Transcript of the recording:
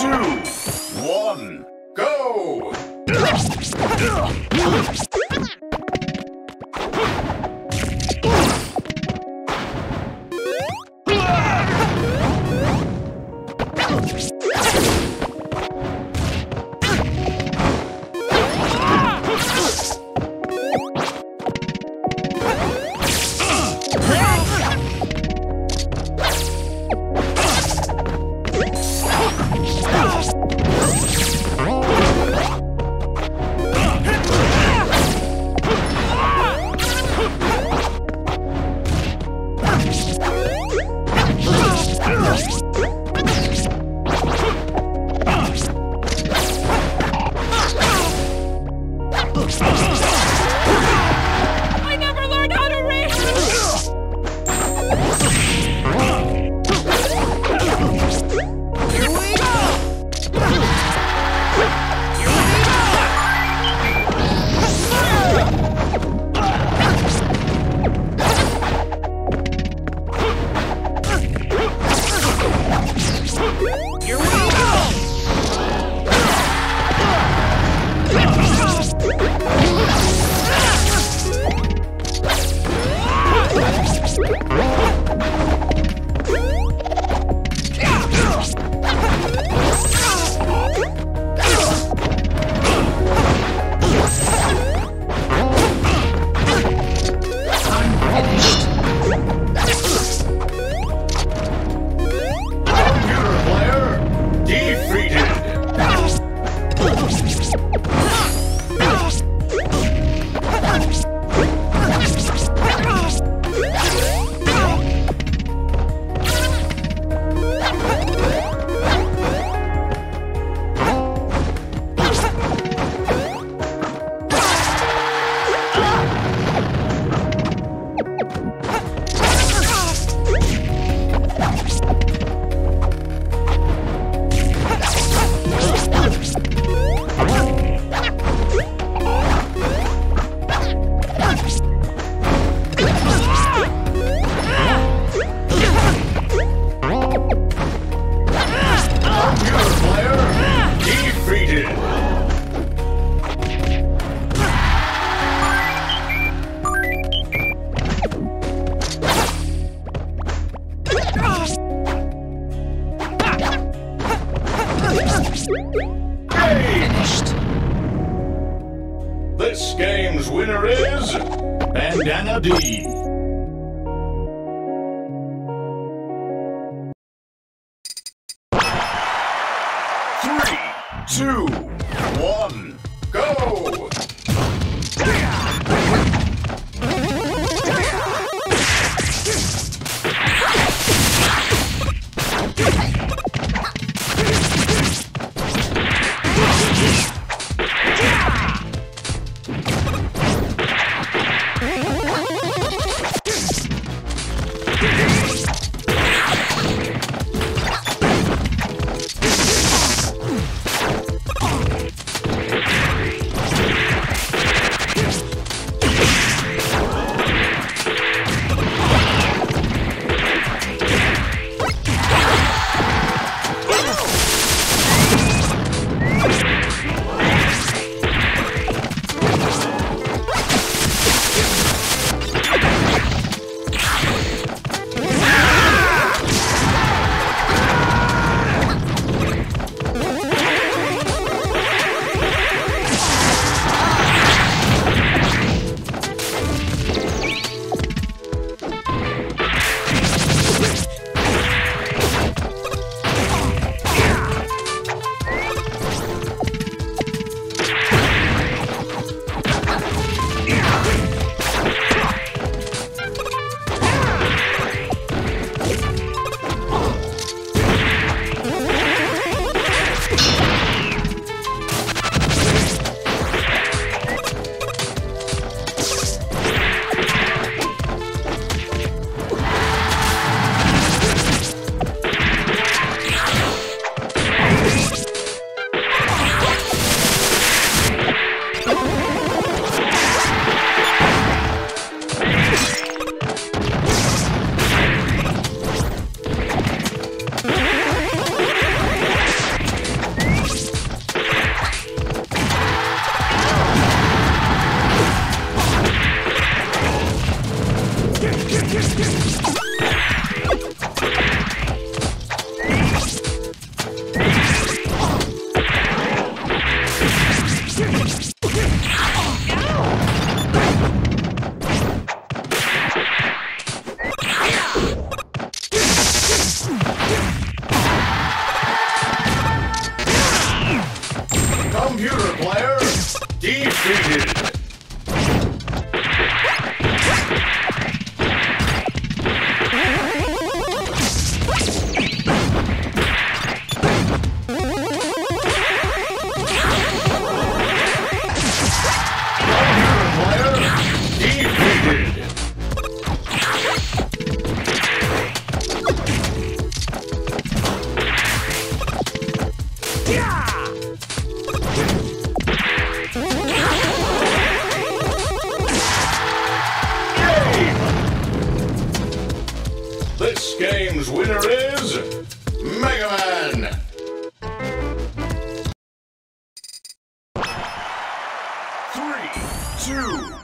two, one, go! Oh, winner is Bandana D. Three, two, one, go! two,